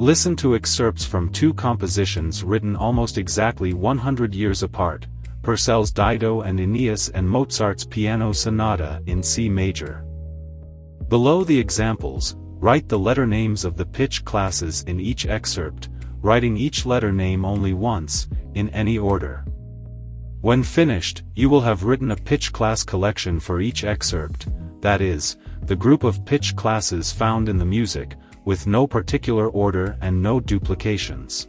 Listen to excerpts from two compositions written almost exactly 100 years apart, Purcell's Dido and Aeneas and Mozart's Piano Sonata in C major. Below the examples, write the letter names of the pitch classes in each excerpt, writing each letter name only once, in any order. When finished, you will have written a pitch class collection for each excerpt, that is, the group of pitch classes found in the music, with no particular order and no duplications.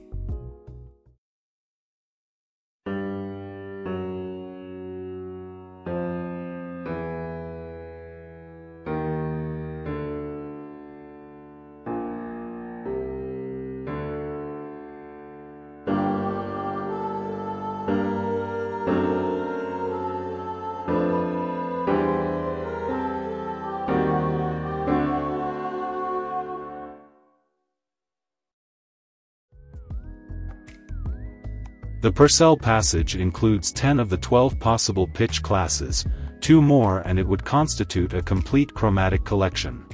The Purcell passage includes 10 of the 12 possible pitch classes, two more and it would constitute a complete chromatic collection.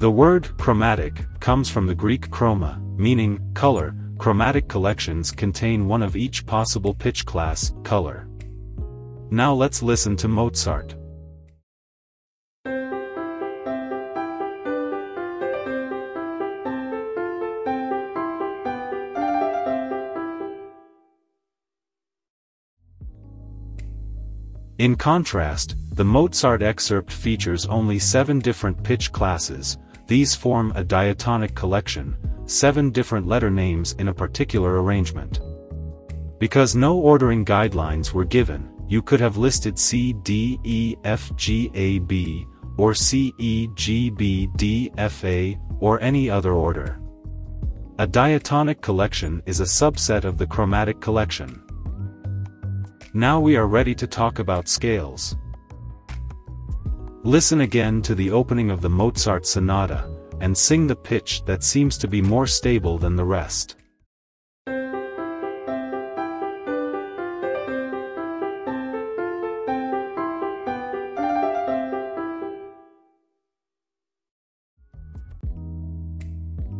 The word chromatic comes from the Greek chroma, meaning color. Chromatic collections contain one of each possible pitch class, color. Now let's listen to Mozart. In contrast, the Mozart excerpt features only seven different pitch classes, these form a diatonic collection, seven different letter names in a particular arrangement. Because no ordering guidelines were given, you could have listed C D E F G A B, or C E G B D F A, or any other order. A diatonic collection is a subset of the chromatic collection. Now we are ready to talk about scales. Listen again to the opening of the Mozart sonata, and sing the pitch that seems to be more stable than the rest.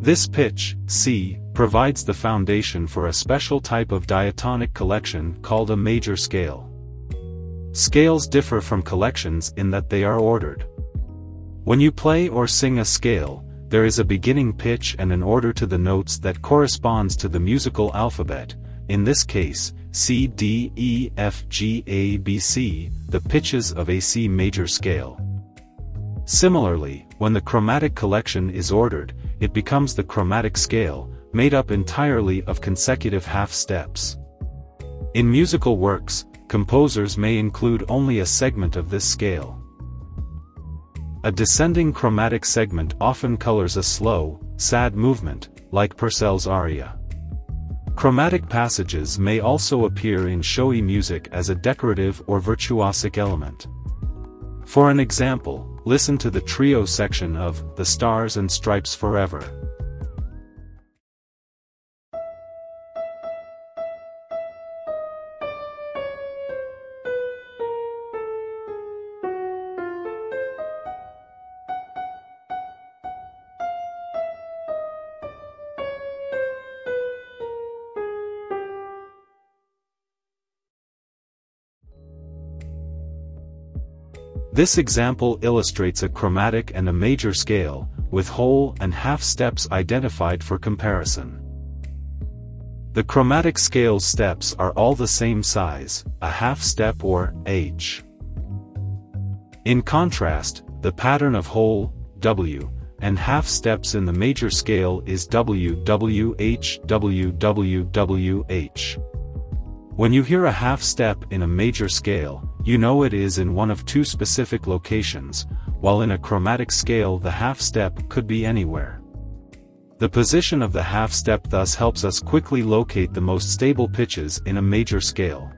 This pitch, C, provides the foundation for a special type of diatonic collection called a major scale. Scales differ from collections in that they are ordered. When you play or sing a scale, there is a beginning pitch and an order to the notes that corresponds to the musical alphabet, in this case, C D E F G A B C, the pitches of a C major scale. Similarly, when the chromatic collection is ordered, it becomes the chromatic scale, made up entirely of consecutive half steps. In musical works, composers may include only a segment of this scale. A descending chromatic segment often colors a slow, sad movement, like Purcell's aria. Chromatic passages may also appear in showy music as a decorative or virtuosic element. For an example, listen to the trio section of The Stars and Stripes Forever. This example illustrates a chromatic and a major scale, with whole and half steps identified for comparison. The chromatic scale's steps are all the same size, a half step or H. In contrast, the pattern of whole, W, and half steps in the major scale is W W H W W W H. When you hear a half step in a major scale, you know it is in one of two specific locations, while in a chromatic scale the half step could be anywhere. The position of the half step thus helps us quickly locate the most stable pitches in a major scale.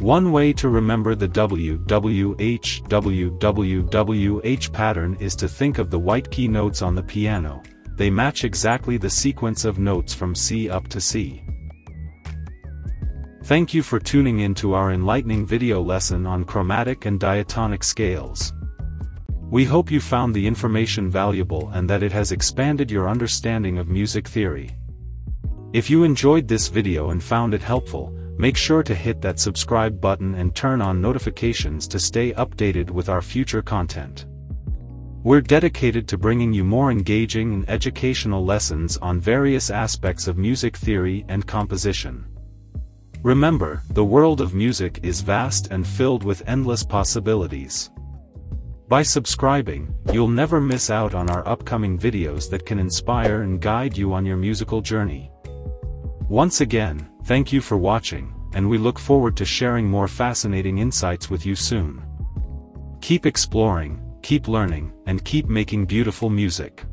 One way to remember the WWH WWWH pattern is to think of the white key notes on the piano, they match exactly the sequence of notes from C up to C. Thank you for tuning in to our enlightening video lesson on chromatic and diatonic scales. We hope you found the information valuable and that it has expanded your understanding of music theory. If you enjoyed this video and found it helpful, make sure to hit that subscribe button and turn on notifications to stay updated with our future content. We're dedicated to bringing you more engaging and educational lessons on various aspects of music theory and composition. Remember, the world of music is vast and filled with endless possibilities. By subscribing, you'll never miss out on our upcoming videos that can inspire and guide you on your musical journey. Once again, thank you for watching, and we look forward to sharing more fascinating insights with you soon. Keep exploring, keep learning, and keep making beautiful music.